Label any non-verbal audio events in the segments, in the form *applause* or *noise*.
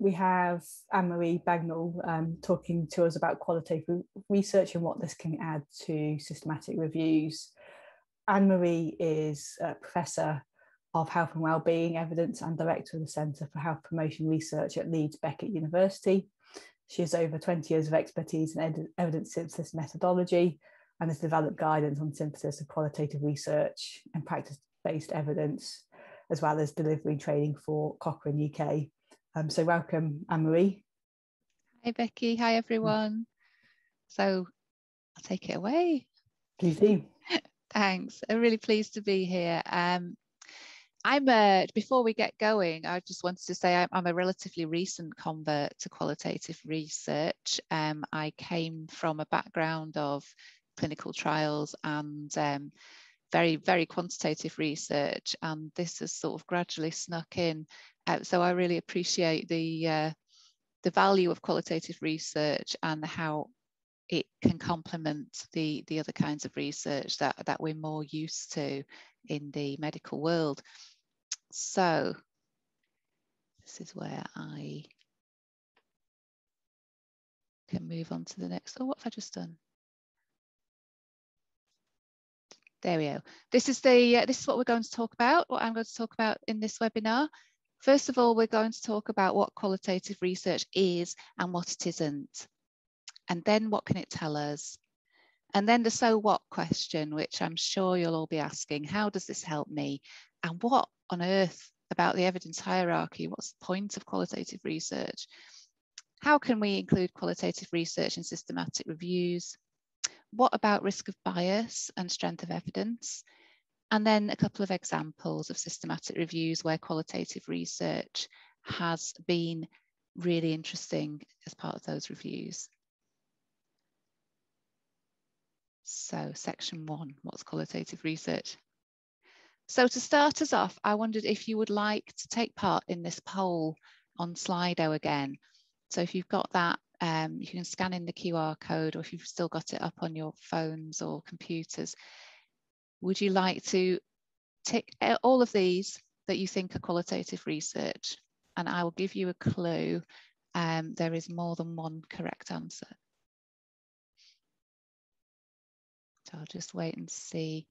we have Anne-Marie Bagnall um, talking to us about qualitative research and what this can add to systematic reviews. Anne-Marie is a professor of health and wellbeing evidence and director of the Centre for Health Promotion Research at Leeds Beckett University. She has over 20 years of expertise in evidence synthesis methodology and has developed guidance on synthesis of qualitative research and practice-based evidence, as well as delivering training for Cochrane UK. Um, so welcome, Anne-Marie. Hi, Becky. Hi, everyone. So I'll take it away. Please do. *laughs* Thanks. I'm really pleased to be here. Um, I'm a, before we get going, I just wanted to say I'm, I'm a relatively recent convert to qualitative research. Um, I came from a background of clinical trials and um, very, very quantitative research, and this has sort of gradually snuck in. Uh, so I really appreciate the uh, the value of qualitative research and how it can complement the the other kinds of research that that we're more used to in the medical world. So this is where I can move on to the next. Oh, what have I just done? There we go. This is the uh, this is what we're going to talk about. What I'm going to talk about in this webinar. First of all, we're going to talk about what qualitative research is and what it isn't. And then what can it tell us? And then the so what question, which I'm sure you'll all be asking, how does this help me? And what on earth about the evidence hierarchy? What's the point of qualitative research? How can we include qualitative research in systematic reviews? What about risk of bias and strength of evidence? And then a couple of examples of systematic reviews where qualitative research has been really interesting as part of those reviews. So section one, what's qualitative research? So to start us off, I wondered if you would like to take part in this poll on Slido again. So if you've got that, um, you can scan in the QR code or if you've still got it up on your phones or computers. Would you like to tick all of these that you think are qualitative research? And I will give you a clue. Um, there is more than one correct answer. So I'll just wait and see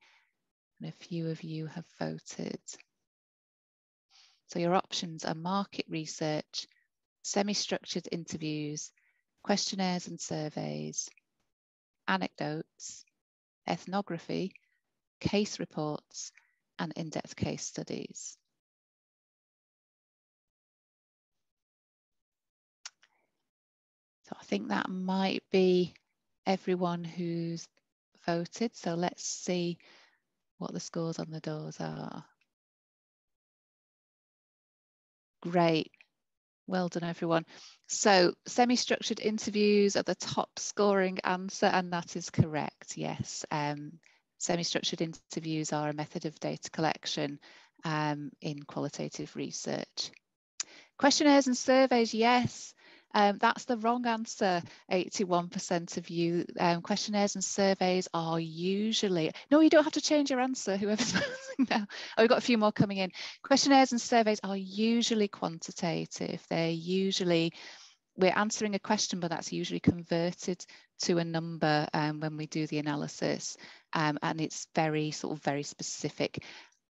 and a few of you have voted. So your options are market research, semi-structured interviews, questionnaires and surveys, anecdotes, ethnography, case reports, and in-depth case studies. So I think that might be everyone who's voted. So let's see what the scores on the doors are. Great. Well done, everyone. So semi-structured interviews are the top scoring answer, and that is correct, yes. Um, semi-structured interviews are a method of data collection um, in qualitative research. Questionnaires and surveys, yes. Um, that's the wrong answer. 81% of you um, questionnaires and surveys are usually, no, you don't have to change your answer, whoever's *laughs* now. Oh, we've got a few more coming in. Questionnaires and surveys are usually quantitative. They're usually, we're answering a question, but that's usually converted to a number um, when we do the analysis. Um, and it's very sort of very specific.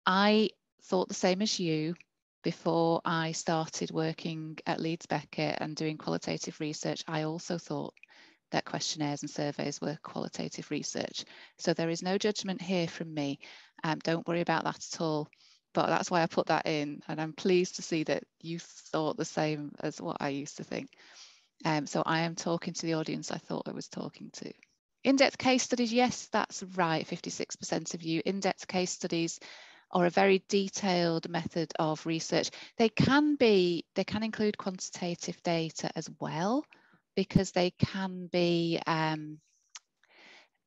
I thought the same as you before I started working at Leeds Beckett and doing qualitative research, I also thought that questionnaires and surveys were qualitative research. So there is no judgment here from me. Um, don't worry about that at all. But that's why I put that in. And I'm pleased to see that you thought the same as what I used to think. Um, so I am talking to the audience I thought I was talking to. In-depth case studies, yes, that's right, 56% of you. In-depth case studies or a very detailed method of research. They can be, they can include quantitative data as well, because they can be um,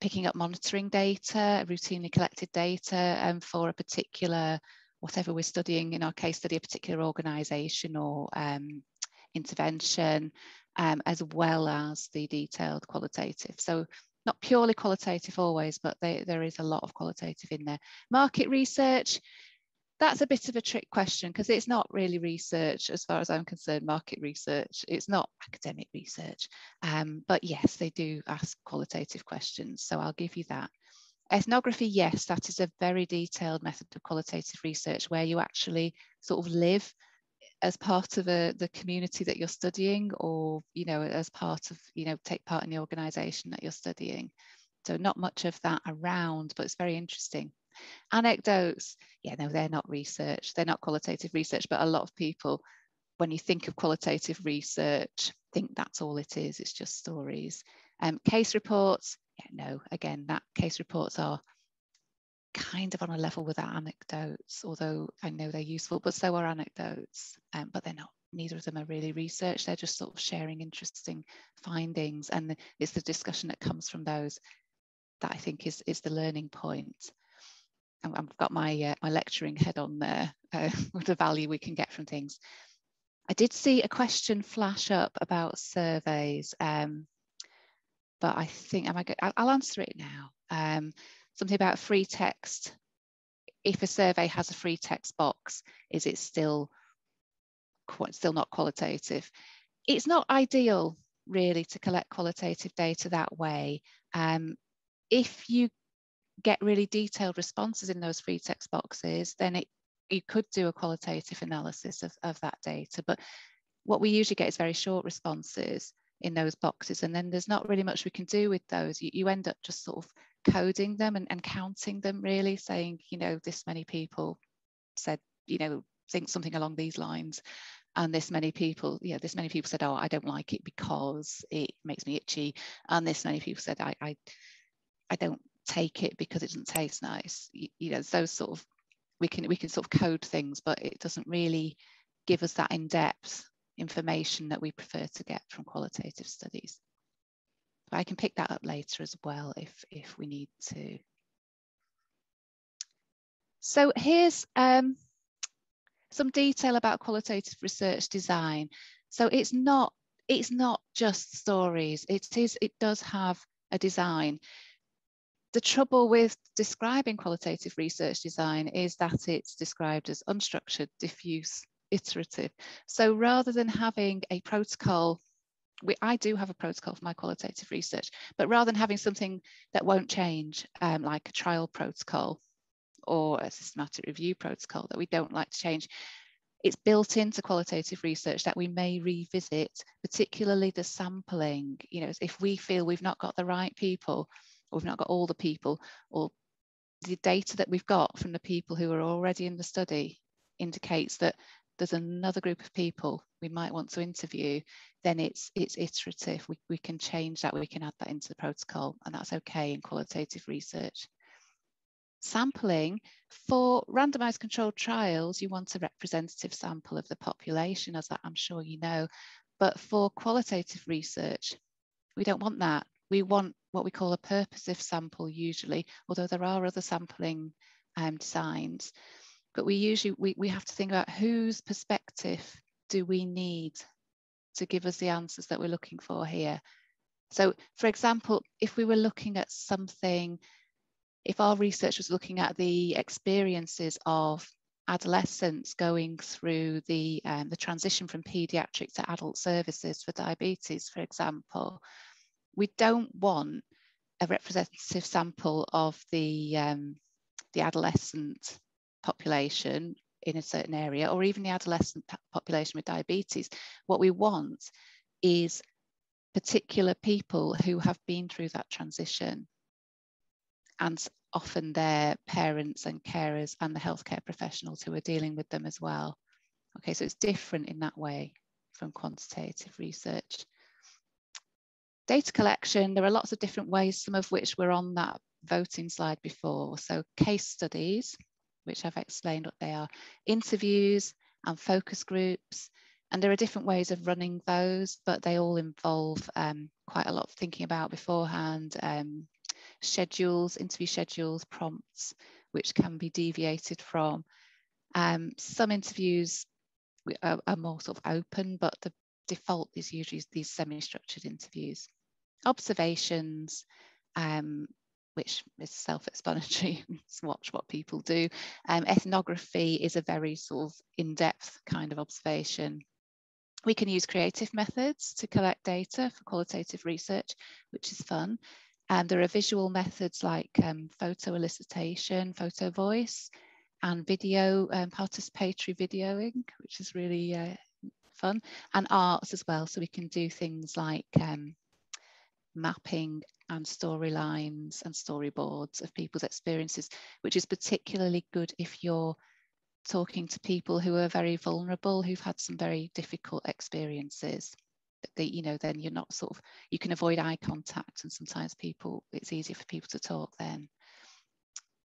picking up monitoring data, routinely collected data um, for a particular, whatever we're studying in our case study, a particular organisation or um, intervention, um, as well as the detailed qualitative. So not purely qualitative always, but they, there is a lot of qualitative in there. Market research, that's a bit of a trick question because it's not really research as far as I'm concerned, market research. It's not academic research. Um, but yes, they do ask qualitative questions. So I'll give you that. Ethnography, yes, that is a very detailed method of qualitative research where you actually sort of live as part of a, the community that you're studying or, you know, as part of, you know, take part in the organization that you're studying. So not much of that around, but it's very interesting. Anecdotes, yeah, no, they're not research. They're not qualitative research, but a lot of people, when you think of qualitative research, think that's all it is. It's just stories. Um, case reports, yeah, no, again, that case reports are kind of on a level with our anecdotes, although I know they're useful, but so are anecdotes, um, but they're not. Neither of them are really research. They're just sort of sharing interesting findings, and it's the discussion that comes from those that I think is is the learning point. I've got my uh, my lecturing head on there *laughs* uh, with the value we can get from things. I did see a question flash up about surveys, um, but I think am I good? I'll answer it now. Um, something about free text. If a survey has a free text box, is it still still not qualitative? It's not ideal really to collect qualitative data that way. Um, if you get really detailed responses in those free text boxes, then it, you could do a qualitative analysis of, of that data. But what we usually get is very short responses in those boxes. And then there's not really much we can do with those. You, you end up just sort of coding them and, and counting them really, saying, you know, this many people said, you know, think something along these lines. And this many people, yeah, this many people said, oh, I don't like it because it makes me itchy. And this many people said, I, I, I don't take it because it doesn't taste nice. You, you know, those sort of we can we can sort of code things, but it doesn't really give us that in-depth information that we prefer to get from qualitative studies. But I can pick that up later as well if if we need to. So here's um, some detail about qualitative research design. So it's not it's not just stories. It is it does have a design the trouble with describing qualitative research design is that it's described as unstructured, diffuse, iterative. So rather than having a protocol, we, I do have a protocol for my qualitative research, but rather than having something that won't change, um, like a trial protocol or a systematic review protocol that we don't like to change, it's built into qualitative research that we may revisit, particularly the sampling. You know, if we feel we've not got the right people or we've not got all the people, or the data that we've got from the people who are already in the study indicates that there's another group of people we might want to interview, then it's it's iterative. We, we can change that, we can add that into the protocol, and that's okay in qualitative research. Sampling, for randomized controlled trials, you want a representative sample of the population, as I'm sure you know, but for qualitative research, we don't want that we want what we call a purposive sample usually, although there are other sampling um, designs. But we usually, we, we have to think about whose perspective do we need to give us the answers that we're looking for here. So for example, if we were looking at something, if our research was looking at the experiences of adolescents going through the, um, the transition from paediatric to adult services for diabetes, for example, we don't want a representative sample of the, um, the adolescent population in a certain area or even the adolescent population with diabetes. What we want is particular people who have been through that transition and often their parents and carers and the healthcare professionals who are dealing with them as well. Okay, so it's different in that way from quantitative research. Data collection, there are lots of different ways, some of which were on that voting slide before. So case studies, which I've explained what they are, interviews and focus groups. And there are different ways of running those, but they all involve um, quite a lot of thinking about beforehand, um, schedules, interview schedules, prompts, which can be deviated from. Um, some interviews are, are, more sort of open, but the default is usually these semi-structured interviews observations, um, which is self-explanatory. *laughs* watch what people do. Um, ethnography is a very sort of in-depth kind of observation. We can use creative methods to collect data for qualitative research, which is fun. And there are visual methods like um, photo elicitation, photo voice, and video, um, participatory videoing, which is really uh, fun, and arts as well. So we can do things like um, mapping and storylines and storyboards of people's experiences, which is particularly good if you're talking to people who are very vulnerable, who've had some very difficult experiences. You know, then you're not sort of, you can avoid eye contact and sometimes people, it's easier for people to talk then.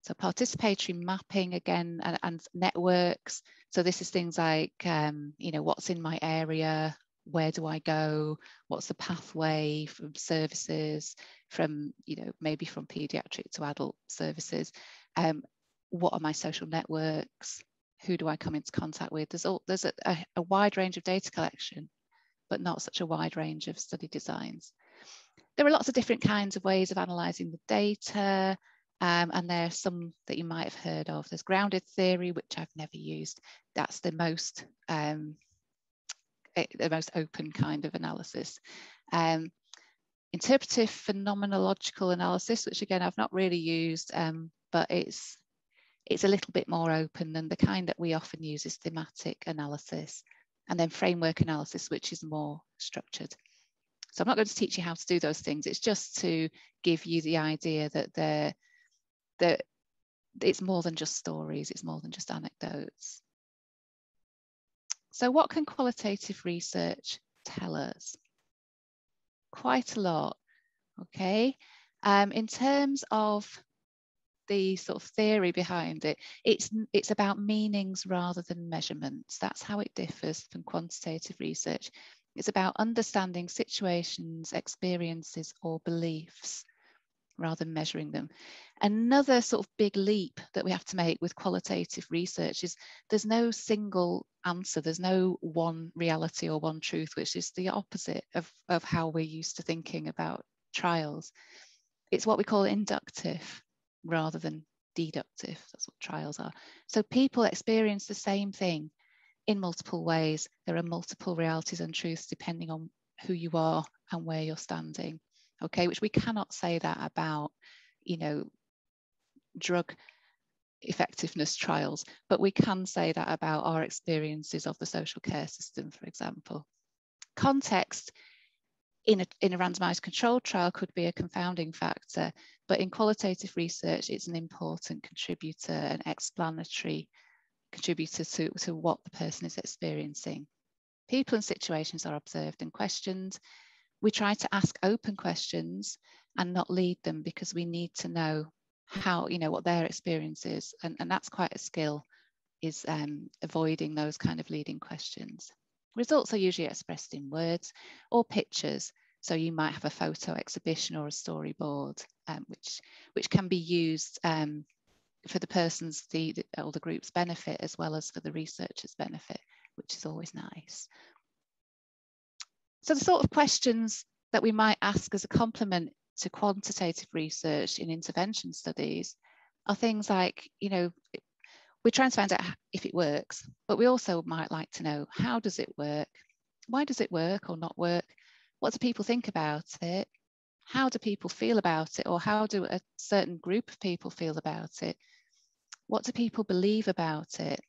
So participatory mapping again and, and networks. So this is things like, um, you know, what's in my area, where do I go? What's the pathway from services, from, you know, maybe from pediatric to adult services? Um, what are my social networks? Who do I come into contact with? There's, all, there's a, a, a wide range of data collection, but not such a wide range of study designs. There are lots of different kinds of ways of analysing the data. Um, and there are some that you might have heard of. There's grounded theory, which I've never used. That's the most um, the most open kind of analysis. Um, interpretive phenomenological analysis, which again I've not really used, um, but it's it's a little bit more open than the kind that we often use is thematic analysis, and then framework analysis, which is more structured. So I'm not going to teach you how to do those things. It's just to give you the idea that they're that it's more than just stories. It's more than just anecdotes. So what can qualitative research tell us? Quite a lot, okay? Um, in terms of the sort of theory behind it, it's, it's about meanings rather than measurements. That's how it differs from quantitative research. It's about understanding situations, experiences, or beliefs rather than measuring them. Another sort of big leap that we have to make with qualitative research is there's no single answer, there's no one reality or one truth, which is the opposite of, of how we're used to thinking about trials. It's what we call inductive rather than deductive. That's what trials are. So people experience the same thing in multiple ways. There are multiple realities and truths depending on who you are and where you're standing okay, which we cannot say that about, you know, drug effectiveness trials, but we can say that about our experiences of the social care system, for example. Context in a, in a randomized controlled trial could be a confounding factor, but in qualitative research, it's an important contributor, an explanatory contributor to, to what the person is experiencing. People and situations are observed and questioned, we try to ask open questions and not lead them because we need to know how you know what their experience is. And, and that's quite a skill is um, avoiding those kind of leading questions. Results are usually expressed in words or pictures. So you might have a photo exhibition or a storyboard um, which which can be used um, for the person's the, the or the group's benefit as well as for the researcher's benefit which is always nice so the sort of questions that we might ask as a complement to quantitative research in intervention studies are things like, you know, we're trying to find out if it works, but we also might like to know how does it work? Why does it work or not work? What do people think about it? How do people feel about it? Or how do a certain group of people feel about it? What do people believe about it?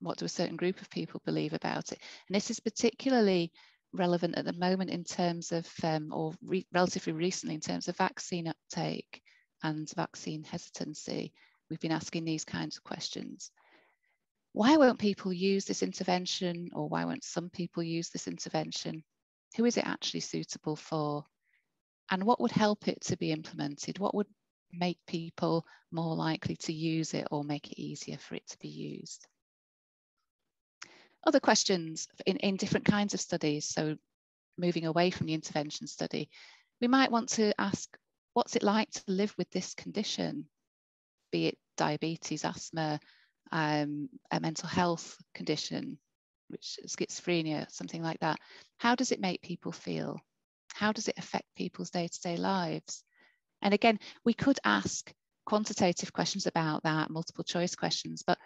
What do a certain group of people believe about it? And this is particularly relevant at the moment in terms of, um, or re relatively recently in terms of vaccine uptake and vaccine hesitancy. We've been asking these kinds of questions. Why won't people use this intervention or why won't some people use this intervention? Who is it actually suitable for? And what would help it to be implemented? What would make people more likely to use it or make it easier for it to be used? Other questions in, in different kinds of studies, so moving away from the intervention study, we might want to ask, what's it like to live with this condition, be it diabetes, asthma, um, a mental health condition, which schizophrenia, something like that. How does it make people feel? How does it affect people's day-to-day -day lives? And again, we could ask quantitative questions about that, multiple choice questions, but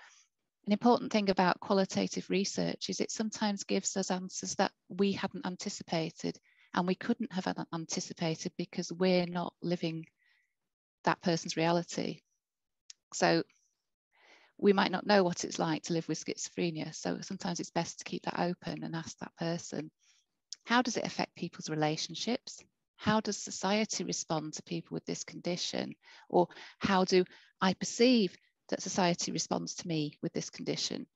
an important thing about qualitative research is it sometimes gives us answers that we hadn't anticipated and we couldn't have anticipated because we're not living that person's reality. So we might not know what it's like to live with schizophrenia. So sometimes it's best to keep that open and ask that person, how does it affect people's relationships? How does society respond to people with this condition? Or how do I perceive that society responds to me with this condition?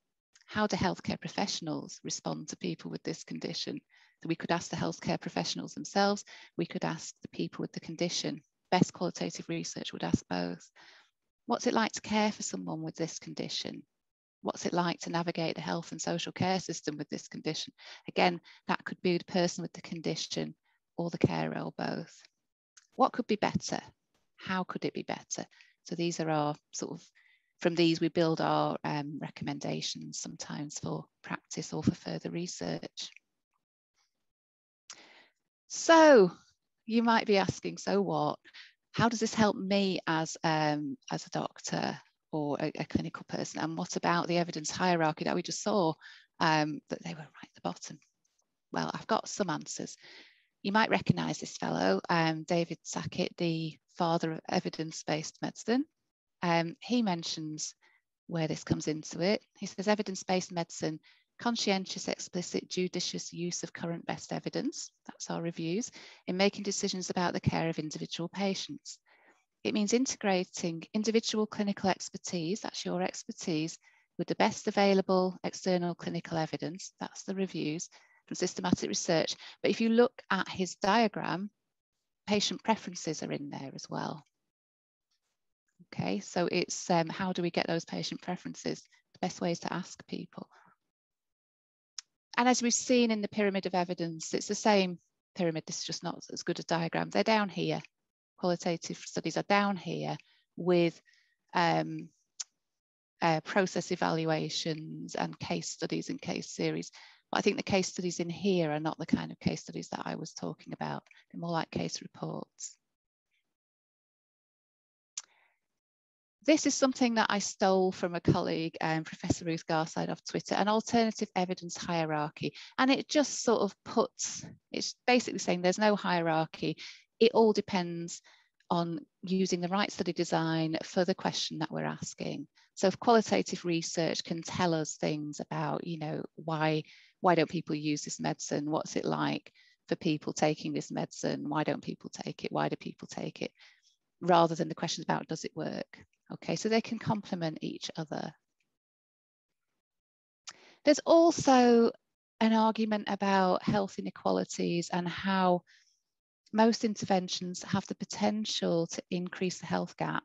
How do healthcare professionals respond to people with this condition? So we could ask the healthcare professionals themselves, we could ask the people with the condition. Best qualitative research would ask both. What's it like to care for someone with this condition? What's it like to navigate the health and social care system with this condition? Again, that could be the person with the condition or the carer or both. What could be better? How could it be better? So these are our sort of, from these we build our um, recommendations sometimes for practice or for further research. So you might be asking, so what? how does this help me as, um, as a doctor or a, a, clinical person? And what about the evidence hierarchy that we just saw, um, that they were right at the bottom? Well, I've got some answers. You might recognise this fellow, um, David Sackett, the father of evidence-based medicine. Um, he mentions where this comes into it. He says evidence-based medicine conscientious, explicit, judicious use of current best evidence, that's our reviews, in making decisions about the care of individual patients. It means integrating individual clinical expertise, that's your expertise, with the best available external clinical evidence, that's the reviews, from systematic research. But if you look at his diagram, patient preferences are in there as well. Okay, so it's um, how do we get those patient preferences? The best way is to ask people. And as we've seen in the pyramid of evidence, it's the same pyramid, this is just not as good a diagram. They're down here. Qualitative studies are down here with um, uh, process evaluations and case studies and case series. But I think the case studies in here are not the kind of case studies that I was talking about. They're more like case reports. This is something that I stole from a colleague, um, Professor Ruth Garside off Twitter, an alternative evidence hierarchy. And it just sort of puts, it's basically saying there's no hierarchy. It all depends on using the right study design for the question that we're asking. So if qualitative research can tell us things about, you know, why, why don't people use this medicine? What's it like for people taking this medicine? Why don't people take it? Why do people take it? Rather than the questions about does it work? Okay, so they can complement each other. There's also an argument about health inequalities and how most interventions have the potential to increase the health gap.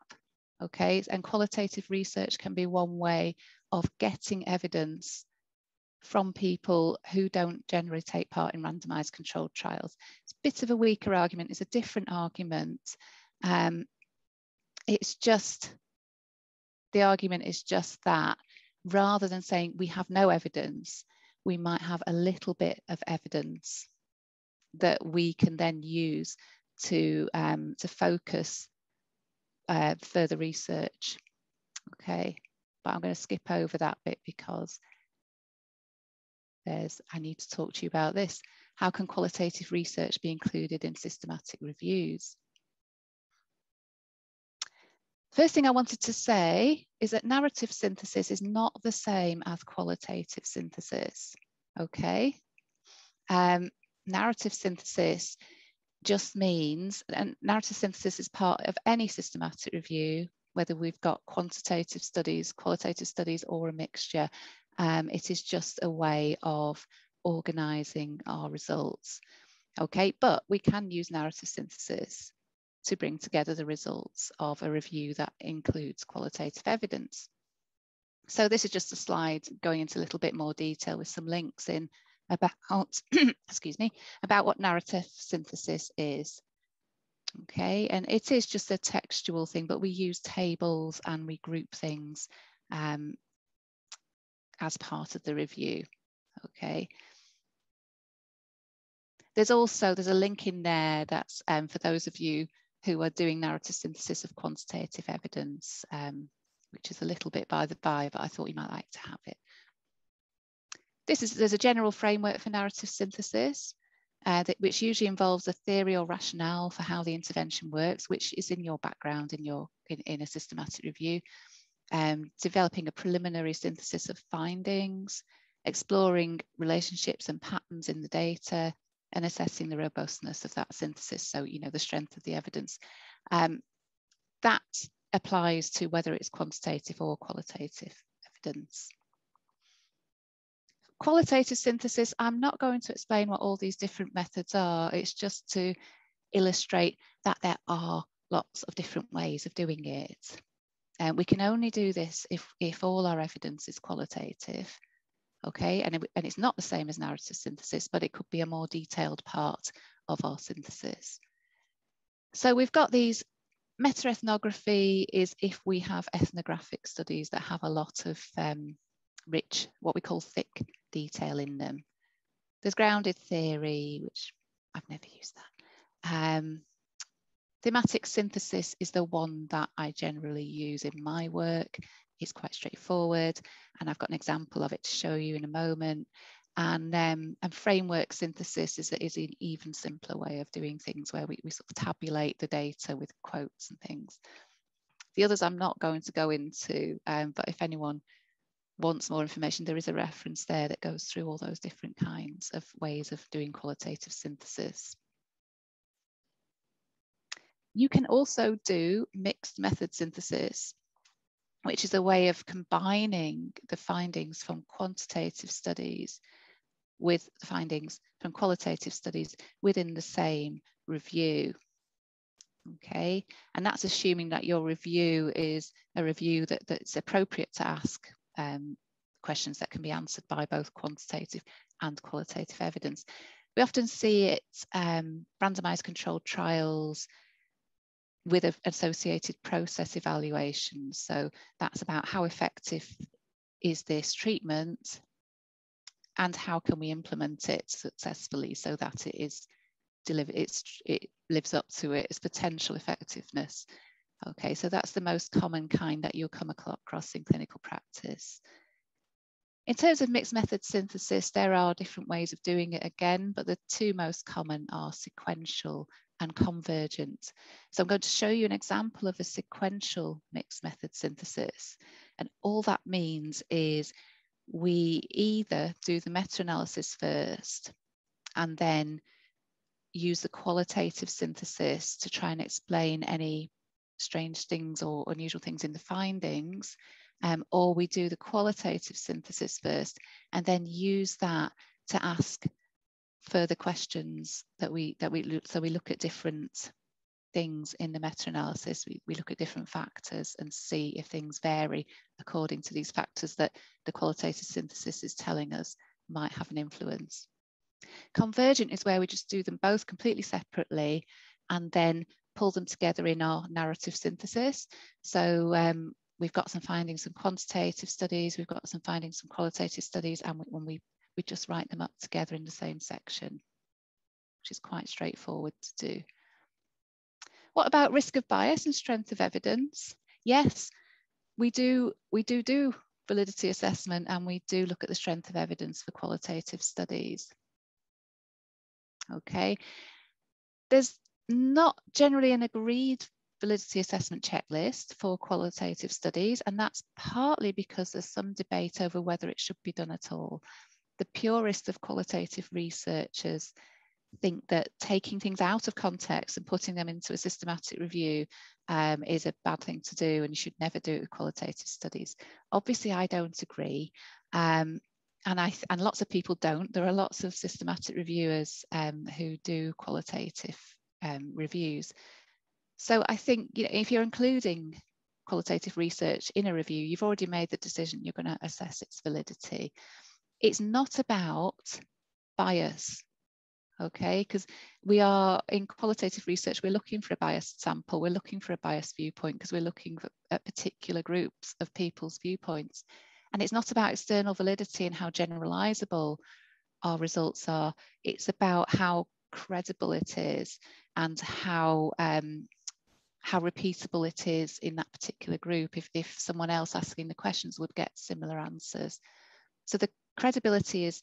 Okay, and qualitative research can be one way of getting evidence from people who don't generally take part in randomized controlled trials. It's a bit of a weaker argument, it's a different argument. Um, it's just the argument is just that rather than saying we have no evidence, we might have a little bit of evidence that we can then use to, um, to focus uh, further research. Okay, but I'm going to skip over that bit because there's, I need to talk to you about this. How can qualitative research be included in systematic reviews? First thing I wanted to say is that narrative synthesis is not the same as qualitative synthesis, okay? Um, narrative synthesis just means, and narrative synthesis is part of any systematic review, whether we've got quantitative studies, qualitative studies, or a mixture. Um, it is just a way of organizing our results. Okay, but we can use narrative synthesis to bring together the results of a review that includes qualitative evidence. So this is just a slide going into a little bit more detail with some links in about, *clears throat* excuse me, about what narrative synthesis is. Okay, and it is just a textual thing, but we use tables and we group things um, as part of the review. Okay. There's also, there's a link in there that's um, for those of you who are doing narrative synthesis of quantitative evidence, um, which is a little bit by the by, but I thought you might like to have it. This is, there's a general framework for narrative synthesis, uh, that, which usually involves a theory or rationale for how the intervention works, which is in your background in, your, in, in a systematic review, um, developing a preliminary synthesis of findings, exploring relationships and patterns in the data, and assessing the robustness of that synthesis. So, you know, the strength of the evidence. Um, that applies to whether it's quantitative or qualitative evidence. Qualitative synthesis, I'm not going to explain what all these different methods are. It's just to illustrate that there are lots of different ways of doing it. And we can only do this if, if all our evidence is qualitative okay? And, it, and it's not the same as narrative synthesis, but it could be a more detailed part of our synthesis. So we've got these meta-ethnography is if we have ethnographic studies that have a lot of um, rich, what we call thick detail in them. There's grounded theory, which I've never used that. Um, thematic synthesis is the one that I generally use in my work. It's quite straightforward, and I've got an example of it to show you in a moment. And, um, and framework synthesis is, is an even simpler way of doing things where we, we sort of tabulate the data with quotes and things. The others I'm not going to go into, um, but if anyone wants more information, there is a reference there that goes through all those different kinds of ways of doing qualitative synthesis. You can also do mixed method synthesis which is a way of combining the findings from quantitative studies with the findings from qualitative studies within the same review. Okay, and that's assuming that your review is a review that, that's appropriate to ask um, questions that can be answered by both quantitative and qualitative evidence. We often see it um, randomized controlled trials, with an associated process evaluation. So that's about how effective is this treatment and how can we implement it successfully so that it is delivered, it's, it lives up to its potential effectiveness. Okay, so that's the most common kind that you'll come across in clinical practice. In terms of mixed method synthesis, there are different ways of doing it again, but the two most common are sequential and convergent. So I'm going to show you an example of a sequential mixed method synthesis. And all that means is we either do the meta-analysis first and then use the qualitative synthesis to try and explain any strange things or unusual things in the findings, um, or we do the qualitative synthesis first and then use that to ask further questions that we that we look so we look at different things in the meta-analysis. We, we look at different factors and see if things vary according to these factors that the qualitative synthesis is telling us might have an influence. Convergent is where we just do them both completely separately and then pull them together in our narrative synthesis. So um, we've got some findings from quantitative studies we've got some findings from qualitative studies and when we we just write them up together in the same section, which is quite straightforward to do. What about risk of bias and strength of evidence? Yes, we do, we do do validity assessment and we do look at the strength of evidence for qualitative studies. Okay, there's not generally an agreed validity assessment checklist for qualitative studies, and that's partly because there's some debate over whether it should be done at all the purest of qualitative researchers think that taking things out of context and putting them into a systematic review um, is a bad thing to do and you should never do it with qualitative studies. Obviously, I don't agree. Um, and I and lots of people don't. There are lots of systematic reviewers um, who do qualitative um, reviews. So I think you know, if you're including qualitative research in a review, you've already made the decision you're going to assess its validity it's not about bias okay? Because we are in qualitative research we're looking for a biased sample we're looking for a biased viewpoint because we're looking for, at particular groups of people's viewpoints. And it's not about external validity and how generalizable our results are. It's about how credible it is and how um, how repeatable it is in that particular group, if, if someone else asking the questions would get similar answers. So the credibility is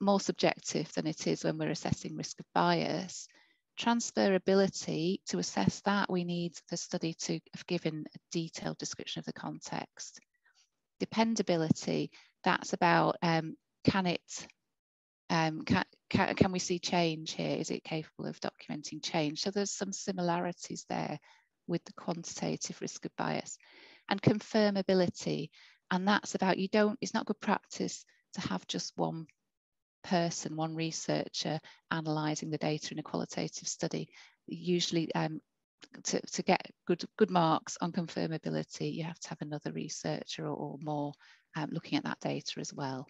more subjective than it is when we're assessing risk of bias. Transferability, to assess that, we need the study to have given a detailed description of the context. Dependability, that's about um, can it, um, can, can, can we see change here? Is it capable of documenting change? So there's some similarities there with the quantitative risk of bias. And confirmability, and that's about you don't, it's not good practice to have just one person, one researcher analysing the data in a qualitative study. Usually um, to, to get good, good marks on confirmability, you have to have another researcher or, or more um, looking at that data as well.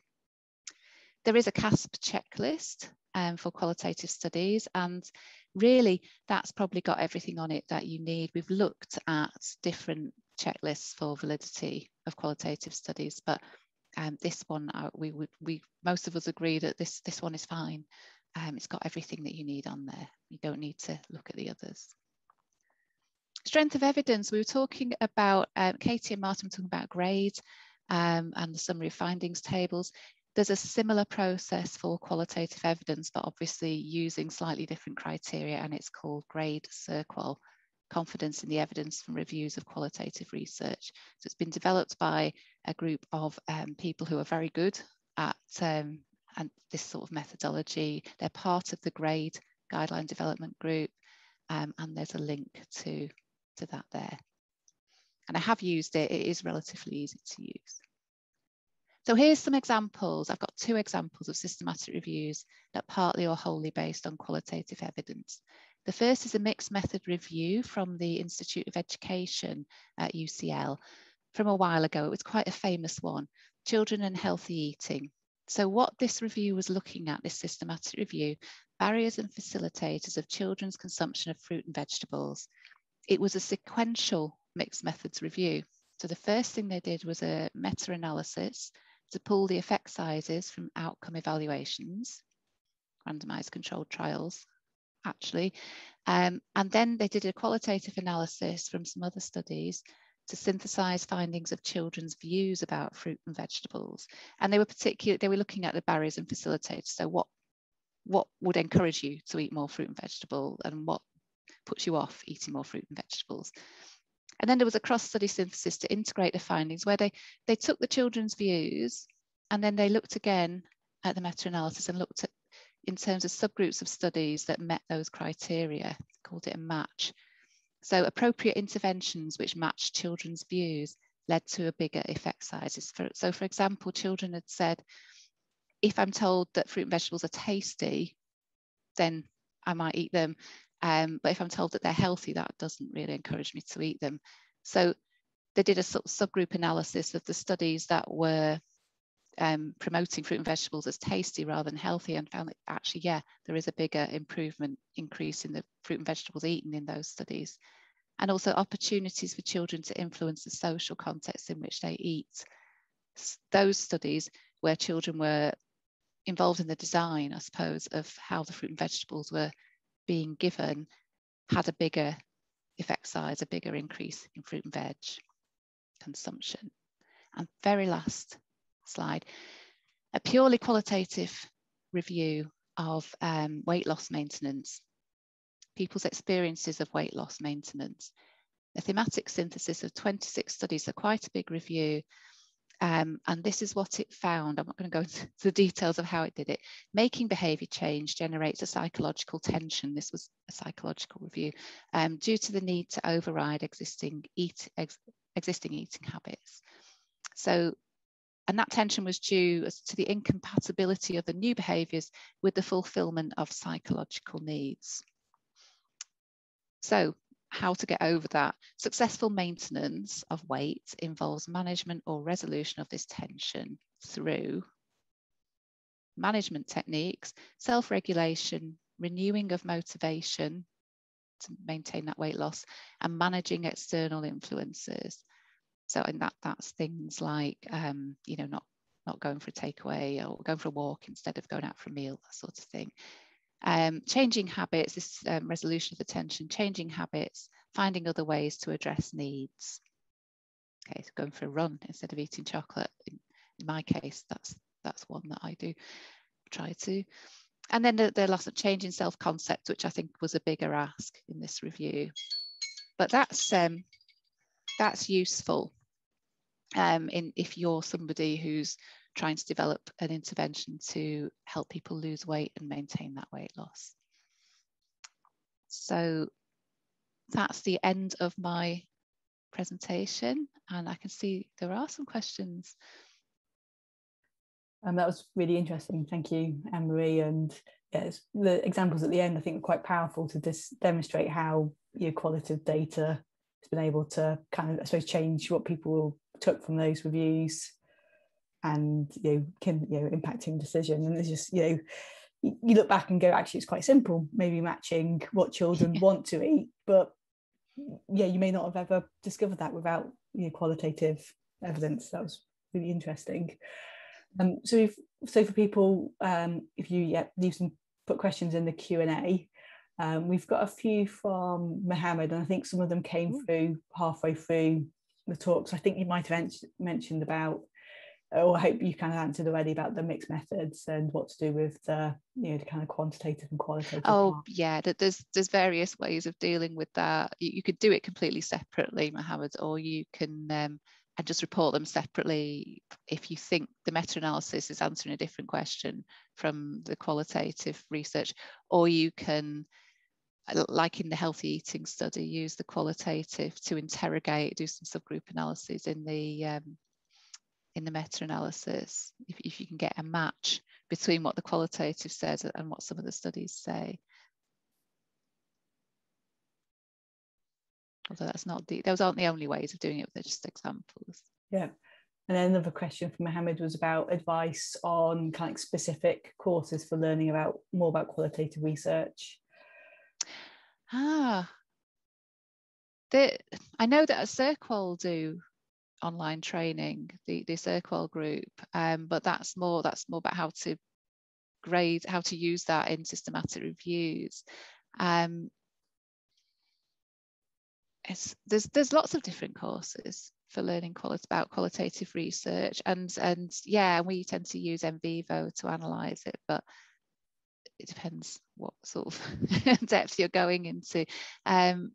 There is a CASP checklist um, for qualitative studies and really that's probably got everything on it that you need. We've looked at different checklists for validity of qualitative studies, but um, this one uh, we would we most of us agree that this this one is fine. Um, it's got everything that you need on there. You don't need to look at the others. Strength of evidence. We were talking about um, Katie and Martin were talking about grades um, and the summary of findings tables. There's a similar process for qualitative evidence, but obviously using slightly different criteria, and it's called GRADE CERQual confidence in the evidence from reviews of qualitative research. So it's been developed by a group of um, people who are very good at um, and this sort of methodology. They're part of the GRADE guideline development group um, and there's a link to, to that there. And I have used it, it is relatively easy to use. So here's some examples. I've got two examples of systematic reviews that partly or wholly based on qualitative evidence. The first is a mixed method review from the Institute of Education at UCL from a while ago. It was quite a famous one, Children and Healthy Eating. So what this review was looking at, this systematic review, barriers and facilitators of children's consumption of fruit and vegetables. It was a sequential mixed methods review. So the first thing they did was a meta-analysis to pull the effect sizes from outcome evaluations, randomized controlled trials, actually. Um, and then they did a qualitative analysis from some other studies to synthesize findings of children's views about fruit and vegetables. And they were particularly, they were looking at the barriers and facilitators. So what, what would encourage you to eat more fruit and vegetable and what puts you off eating more fruit and vegetables. And then there was a cross-study synthesis to integrate the findings where they, they took the children's views and then they looked again at the meta-analysis and looked at in terms of subgroups of studies that met those criteria, called it a match. So appropriate interventions which matched children's views led to a bigger effect sizes. For, so for example, children had said, if I'm told that fruit and vegetables are tasty, then I might eat them. Um, but if I'm told that they're healthy, that doesn't really encourage me to eat them. So they did a of subgroup analysis of the studies that were um, promoting fruit and vegetables as tasty rather than healthy and found that actually, yeah, there is a bigger improvement increase in the fruit and vegetables eaten in those studies. And also opportunities for children to influence the social context in which they eat. Those studies where children were involved in the design, I suppose, of how the fruit and vegetables were being given had a bigger effect size, a bigger increase in fruit and veg consumption. And very last, slide, a purely qualitative review of um, weight loss maintenance, people's experiences of weight loss maintenance. A thematic synthesis of 26 studies, so quite a big review. Um, and this is what it found. I'm not going to go into *laughs* the details of how it did it. Making behavior change generates a psychological tension. This was a psychological review um, due to the need to override existing, eat, ex, existing eating habits. So and that tension was due to the incompatibility of the new behaviours with the fulfilment of psychological needs. So how to get over that. Successful maintenance of weight involves management or resolution of this tension through management techniques, self-regulation, renewing of motivation to maintain that weight loss, and managing external influences. So, and that that's things like, um, you know, not not going for a takeaway or going for a walk instead of going out for a meal, that sort of thing. Um, changing habits, this um, resolution of attention, changing habits, finding other ways to address needs. Okay, so going for a run instead of eating chocolate. In, in my case, that's that's one that I do try to. And then the, there are lots of changing self-concept, which I think was a bigger ask in this review. But that's um, that's useful um, in if you're somebody who's trying to develop an intervention to help people lose weight and maintain that weight loss. So that's the end of my presentation and I can see there are some questions. Um, that was really interesting. Thank you, Anne-Marie. And yes, the examples at the end I think are quite powerful to demonstrate how your qualitative data has been able to kind of, I suppose, change what people took from those reviews and you know can you know impacting decision. And it's just you know you look back and go actually it's quite simple maybe matching what children want to eat. But yeah you may not have ever discovered that without you know, qualitative evidence. That was really interesting. Um, so if so for people um, if you yeah leave some put questions in the Q and A um, we've got a few from Mohammed and I think some of them came Ooh. through halfway through the talks I think you might have mentioned about or I hope you kind of answered already about the mixed methods and what to do with the you know the kind of quantitative and qualitative. Oh part. yeah, there's there's various ways of dealing with that. You, you could do it completely separately, Mohammed, or you can um, and just report them separately if you think the meta-analysis is answering a different question from the qualitative research, or you can like in the healthy eating study, use the qualitative to interrogate, do some subgroup analyses in the um, in the meta-analysis if, if you can get a match between what the qualitative says and what some of the studies say. Although that's not the, those aren't the only ways of doing it, they're just examples. Yeah. And then another question from Mohammed was about advice on kind of specific courses for learning about more about qualitative research. Ah, the, I know that a CERQual do online training, the, the CERQual group, um, but that's more that's more about how to grade, how to use that in systematic reviews. Um, it's, there's there's lots of different courses for learning about qualitative research, and and yeah, we tend to use NVivo to analyse it, but it depends what sort of *laughs* depth you're going into. Um,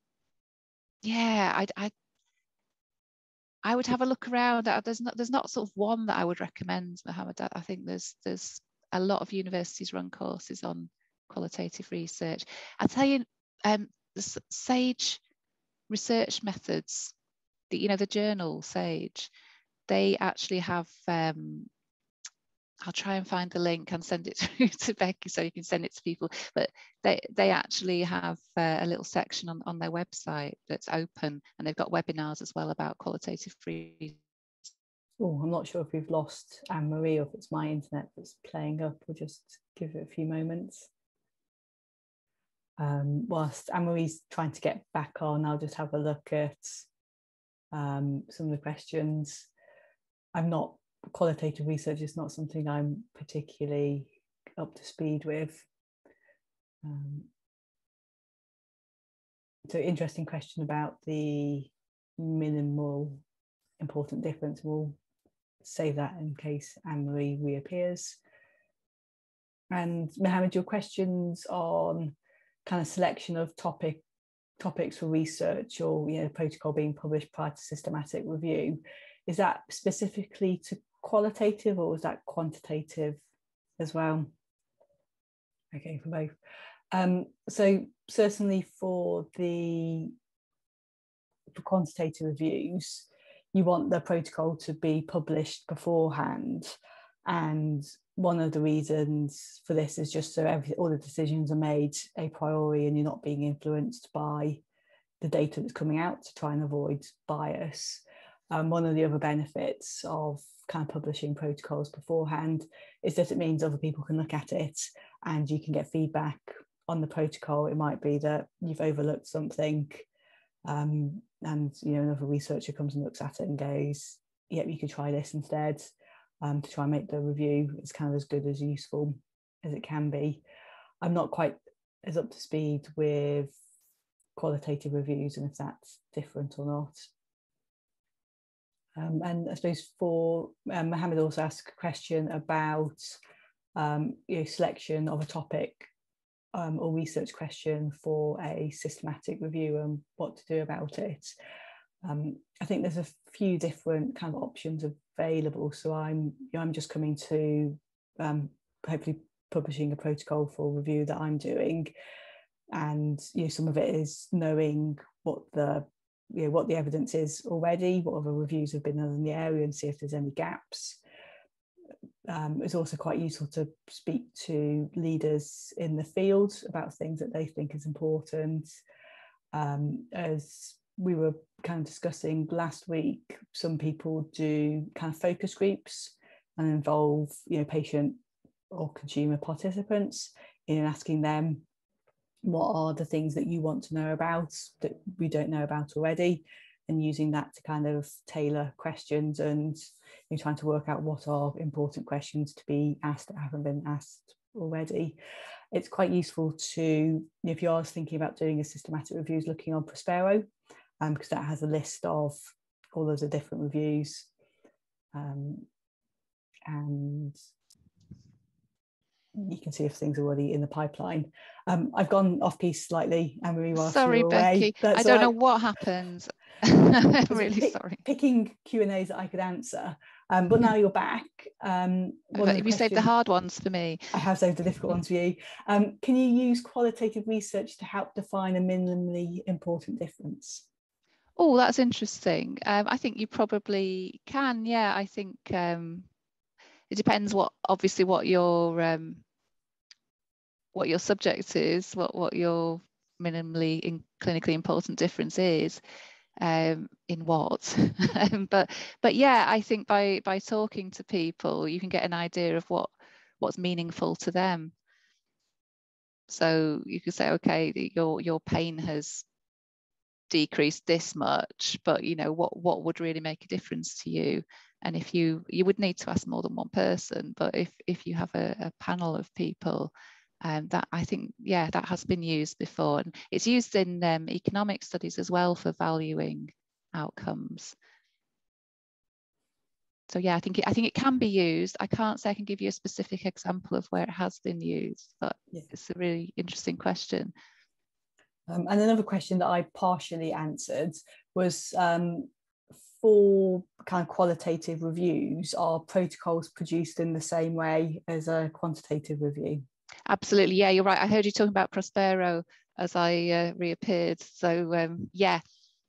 yeah, I, I I would have a look around. Uh, there's not there's not sort of one that I would recommend, Mohammed. I think there's there's a lot of universities run courses on qualitative research. I'll tell you, um, the SAGE research methods, the, you know, the journal SAGE, they actually have um, I'll try and find the link and send it *laughs* through to Becky so you can send it to people. But they they actually have uh, a little section on, on their website that's open and they've got webinars as well about qualitative free. Oh, I'm not sure if we've lost Anne Marie or if it's my internet that's playing up. We'll just give it a few moments. Um, whilst Anne Marie's trying to get back on, I'll just have a look at um, some of the questions. I'm not qualitative research is not something I'm particularly up to speed with. Um, so interesting question about the minimal important difference. We'll save that in case Anne-Marie reappears. And Mohammed, your questions on kind of selection of topic topics for research or you know protocol being published prior to systematic review, is that specifically to qualitative or was that quantitative as well? Okay, for both. Um, so certainly for the for quantitative reviews, you want the protocol to be published beforehand. And one of the reasons for this is just so every, all the decisions are made a priori and you're not being influenced by the data that's coming out to try and avoid bias. Um, one of the other benefits of kind of publishing protocols beforehand is that it means other people can look at it and you can get feedback on the protocol. It might be that you've overlooked something um, and you know another researcher comes and looks at it and goes, "Yep, you could try this instead," um, to try and make the review as kind of as good as useful as it can be. I'm not quite as up to speed with qualitative reviews and if that's different or not. Um, and I suppose for um, Mohammed also asked a question about um, you know, selection of a topic um, or research question for a systematic review and what to do about it. Um, I think there's a few different kind of options available. So I'm you know, I'm just coming to um, hopefully publishing a protocol for review that I'm doing, and you know some of it is knowing what the you know what the evidence is already, what other reviews have been done in the area, and see if there's any gaps. Um, it's also quite useful to speak to leaders in the field about things that they think is important. Um, as we were kind of discussing last week, some people do kind of focus groups and involve you know patient or consumer participants in asking them what are the things that you want to know about that we don't know about already? And using that to kind of tailor questions and you know, trying to work out what are important questions to be asked that haven't been asked already. It's quite useful to if you are thinking about doing a systematic reviews looking on prospero um, because that has a list of all the different reviews um, and you can see if things are already in the pipeline. Um, I've gone off piece slightly, Anne Marie. Sorry, Becky. I don't know what happened. *laughs* really pick, sorry. Picking Q and A's that I could answer, um, but now you're back. Um, you saved the hard ones for me? I have saved the difficult ones for you. Um, can you use qualitative research to help define a minimally important difference? Oh, that's interesting. Um, I think you probably can. Yeah, I think um, it depends what obviously what your um, what your subject is, what what your minimally in clinically important difference is um, in what. *laughs* Um, but but yeah, I think by by talking to people, you can get an idea of what what's meaningful to them. So you could say, okay, your your pain has decreased this much but you know what what would really make a difference to you and if you you would need to ask more than one person but if if you have a, a panel of people um, that I think yeah that has been used before. And it's used in um, economic studies as well for valuing outcomes. So yeah I think it, I think it can be used. I can't say I can give you a specific example of where it has been used but yeah. it's a really interesting question. Um, and another question that I partially answered was um, for kind of qualitative reviews, are protocols produced in the same way as a quantitative review? Absolutely, yeah, you're right. I heard you talking about Prospero as I uh, reappeared. So um, yeah,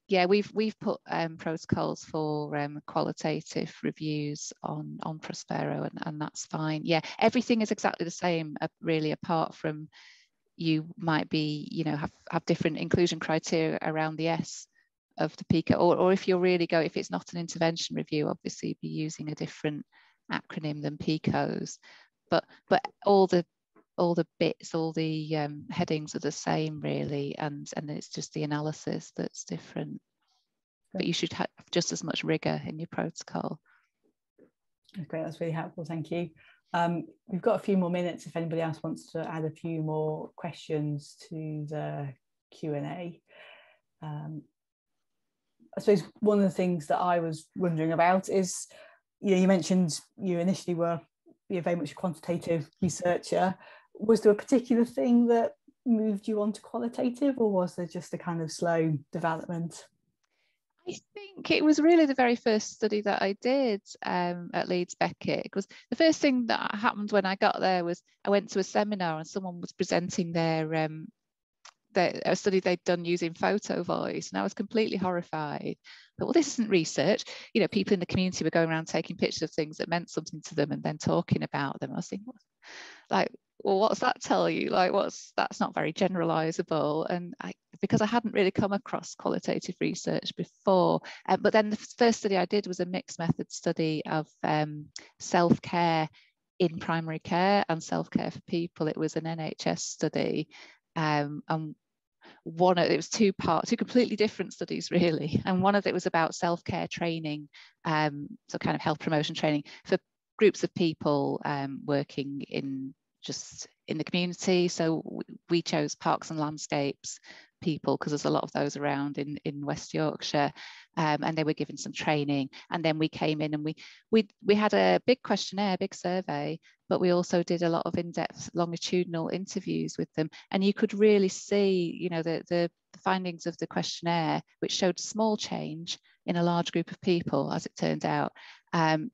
yeah, we've we've put um, protocols for um, qualitative reviews on on Prospero, and, and that's fine. Yeah, everything is exactly the same, uh, really, apart from you might be, you know, have, have different inclusion criteria around the S of the PICO, or, or if you're really go, if it's not an intervention review, obviously be using a different acronym than PICOs. But but all the all the bits, all the um, headings are the same really, and and it's just the analysis that's different. But you should have just as much rigor in your protocol. great. That's really helpful. Thank you. Um, we've got a few more minutes if anybody else wants to add a few more questions to the Q&A. Um, I suppose one of the things that I was wondering about is, you know, you mentioned you initially were you're very much a quantitative researcher. Was there a particular thing that moved you on to qualitative or was there just a kind of slow development? I think it was really the very first study that I did um, at Leeds Beckett because the first thing that happened when I got there was I went to a seminar and someone was presenting their, um, a study they'd done using photo voice and I was completely horrified. Well, this isn't research. You know, people in the community were going around taking pictures of things that meant something to them and then talking about them. I was thinking, like, well, what's that tell you? Like, what's that's not very generalizable. And I, because I hadn't really come across qualitative research before, uh, but then the first study I did was a mixed method study of um, self care in primary care and self care for people. It was an NHS study, um, and one it was two parts, two completely different studies *laughs* really, and one of it was about self care training, um, so kind of health promotion training for groups of people um, working in just in the community. So we chose parks and landscapes people because there's a lot of those around in, in West Yorkshire. Um, and they were given some training. And then we came in and we, we, we had a big questionnaire, big survey, but we also did a lot of in-depth longitudinal interviews with them. And you could really see, you know, the, the, the findings of the questionnaire, which showed small change in a large group of people, as it turned out. Um,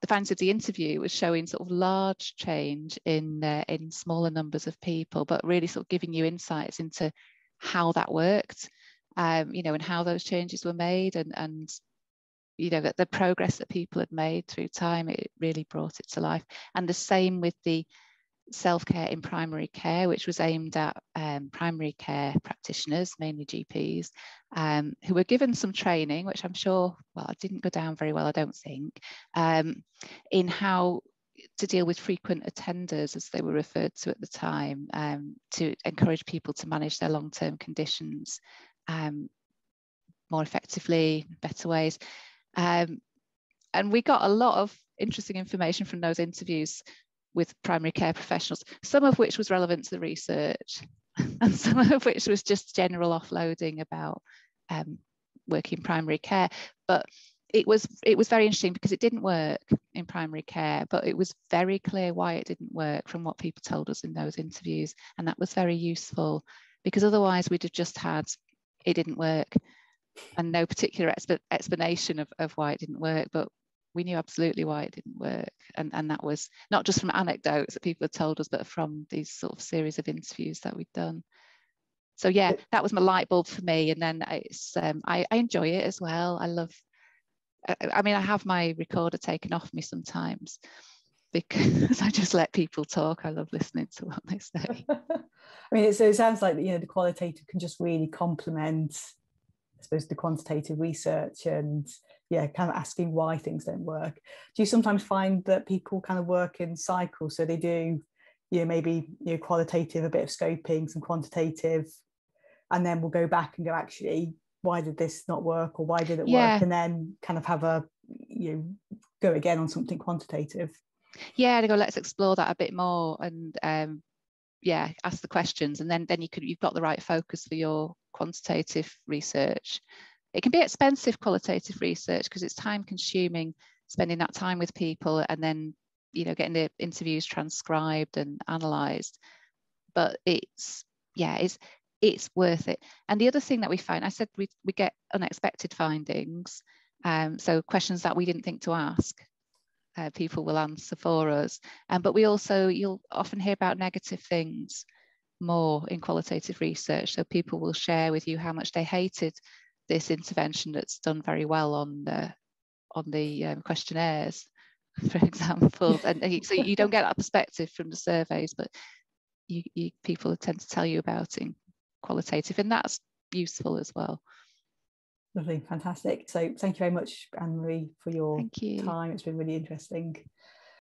the findings of the interview was showing sort of large change in uh, in smaller numbers of people, but really sort of giving you insights into how that worked, um, you know, and how those changes were made, and and you know that the progress that people had made through time, it really brought it to life. And the same with the self-care in primary care, which was aimed at um, primary care practitioners, mainly GPs, um, who were given some training, which I'm sure, well, I didn't go down very well, I don't think, um, in how to deal with frequent attenders, as they were referred to at the time, um, to encourage people to manage their long-term conditions um, more effectively, better ways. Um, and we got a lot of interesting information from those interviews with primary care professionals, some of which was relevant to the research, *laughs* and some of which was just general offloading about um, working primary care. But it was it was very interesting because it didn't work in primary care, but it was very clear why it didn't work from what people told us in those interviews, and that was very useful because otherwise we'd have just had it didn't work and no particular exp- explanation of, of why it didn't work, but we knew absolutely why it didn't work, and and that was not just from anecdotes that people had told us, but from these sort of series of interviews that we'd done so yeah that was my light bulb for me and then it's um, I, I, enjoy it as well i love I mean, I have my recorder taken off me sometimes *laughs* because I just let people talk. I love listening to what they say. *laughs* I mean, so it sounds like you know the qualitative can just really complement, I suppose, the quantitative research and yeah, kind of asking why things don't work. Do you sometimes find that people kind of work in cycles? So they do, you know, maybe you know qualitative, a bit of scoping, some quantitative, and then we'll go back and go actually why did this not work or why did it yeah. work and then kind of have a you know go again on something quantitative yeah to go let's explore that a bit more and um yeah ask the questions and then then you could you've got the right focus for your quantitative research it can be expensive qualitative research because it's time consuming spending that time with people and then you know getting the interviews transcribed and analyzed but it's yeah it's it's worth it. And the other thing that we find, I said we, we get unexpected findings. Um, so questions that we didn't think to ask, uh, people will answer for us. Um, but we also, you'll often hear about negative things more in qualitative research. So people will share with you how much they hated this intervention that's done very well on the, on the um, questionnaires, *laughs* for example. and so you don't get that perspective from the surveys, but you, you, people tend to tell you about it qualitative and that's useful as well lovely fantastic so thank you very much anne-marie for your you. time it's been really interesting